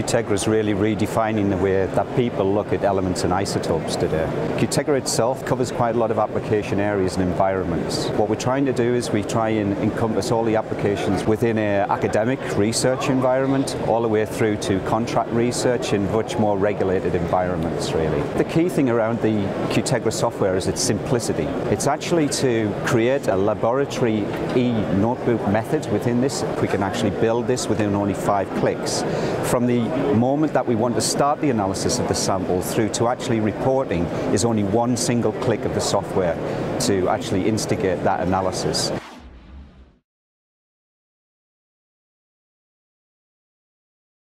Qtegra is really redefining the way that people look at elements and isotopes today. Qtegra itself covers quite a lot of application areas and environments. What we're trying to do is we try and encompass all the applications within an academic research environment, all the way through to contract research in much more regulated environments, really. The key thing around the Qtegra software is its simplicity. It's actually to create a laboratory e-notebook method within this. We can actually build this within only five clicks. From the moment that we want to start the analysis of the sample through to actually reporting is only one single click of the software to actually instigate that analysis.